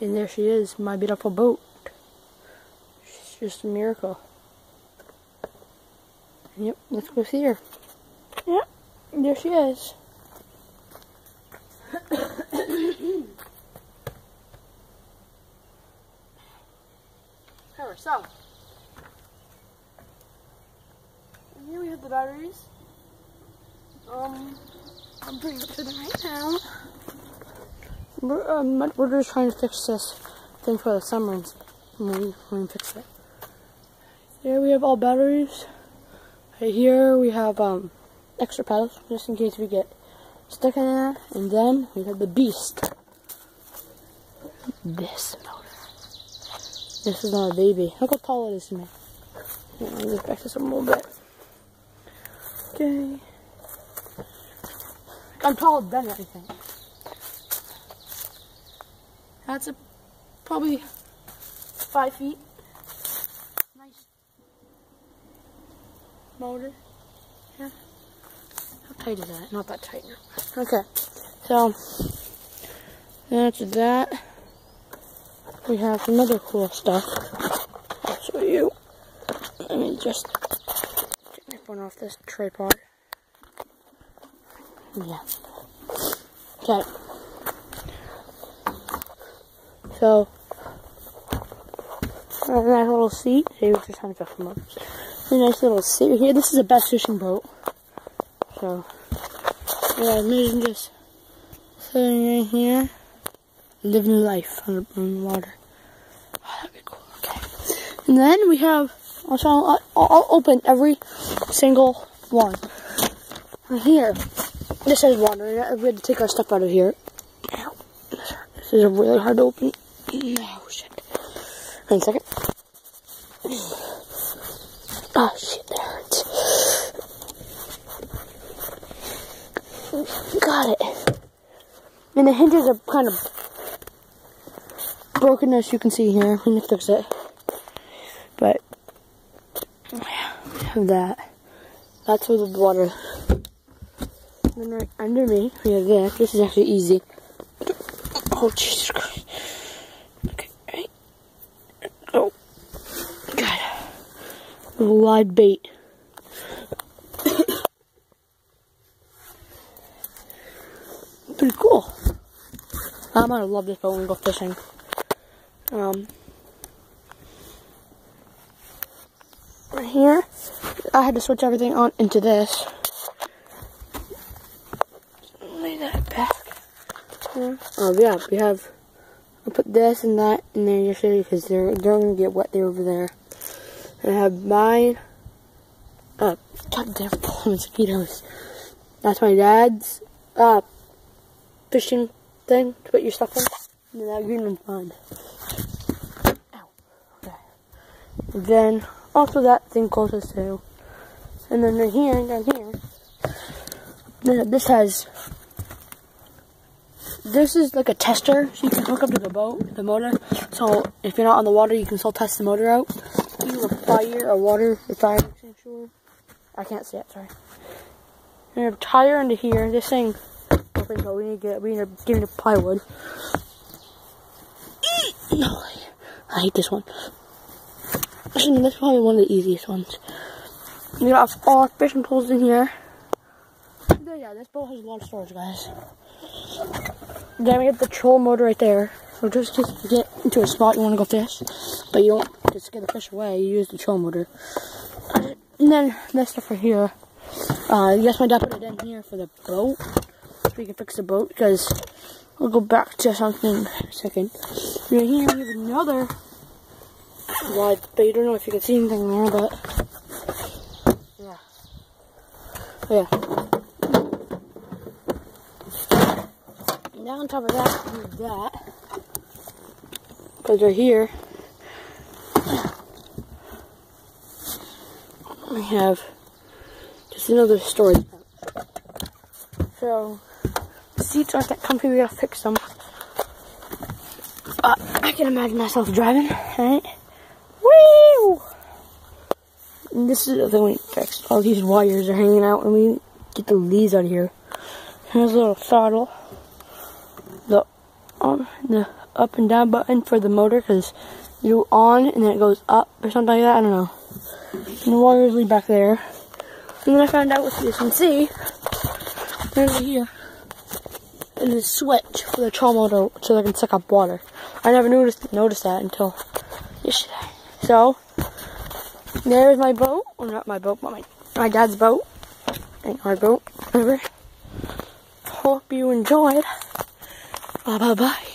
And there she is, my beautiful boat. She's just a miracle. Yep, let's go see her. Yep, there she is. Here, so. And here we have the batteries. Um, I'm bringing it to them right now. We're, um, we're just trying to fix this thing for the summer and we, we fix it. Here we have all batteries. Right here we have um, extra pedals just in case we get stuck in there. And then we have the beast. This motor. This is not a baby. Look how tall it is to me. Let me just back this up a little bit. Okay. I'm taller than think. That's a probably five feet. Nice motor. Yeah. How tight is that? Not that tight. Okay. So that's that. We have some other cool stuff. I'll show you. Let me just take my phone off this tripod. Yeah. Okay. So, a nice little seat. Hey, we're just trying to them up. A nice little seat here. This is a best fishing boat. So, yeah, imagine just sitting right here, living life on the water. Oh, that'd be cool. Okay. And then we have, also, I'll, I'll open every single one. Right here. This has water. We had to take our stuff out of here. This is really hard to open. Oh, shit. One second. Oh, shit, that hurts. Got it. And the hinges are kind of broken, as you can see here. Let me fix it. But, yeah, have that. That's where the water then right under me, we have this. This is actually easy. Oh, Jesus Christ. Okay, right. Oh. God. A wide bait. Pretty cool. I'm gonna love this boat when we go fishing. Um, right here, I had to switch everything on into this. Lay that back. Oh yeah, we have. I put this and that in there yesterday because they're they're gonna get wet there over there. I have mine. Uh, goddamn mosquitoes. That's my dad's uh fishing thing to put your stuff in. And that green one's mine. Ow. Okay. Then also that thing closest to. And then right here, down here, this has this is like a tester, so you can hook up to the boat, the motor. So if you're not on the water, you can still test the motor out. Fire, a water, a fire extinguisher. I can't see it, sorry. And a tire under here. This thing open, but we need to get we need to give it plywood. No, I hate this one. This is probably one of the easiest ones. We got all fishing poles in here. Yeah, this boat has a lot of storage, guys. Then we have the troll motor right there. So just to get into a spot you want to go fish, but you don't just get the fish away, you use the troll motor. And then this stuff right here. Uh, yes, my dad put it in here for the boat, so we can fix the boat, because we'll go back to something in a second. Right here we have another wide, but you don't know if you can see anything there, but yeah. yeah. Now on top of that, use that. Because right here, we have just another storage. So, the seats aren't that comfy, we gotta fix them. I can imagine myself driving, right? Woo! And this is the thing we fixed. All these wires are hanging out and we get the leaves out of here. Here's a little throttle the on the up and down button for the motor because you on and then it goes up or something like that. I don't know. And the wires lead back there. And then I found out what you can see, there's here, is a switch for the troll motor so they can suck up water. I never noticed noticed that until yesterday. So, there's my boat. Or not my boat, but my, my dad's boat. Ain't our boat, whatever. Hope you enjoyed. Bye bye bye.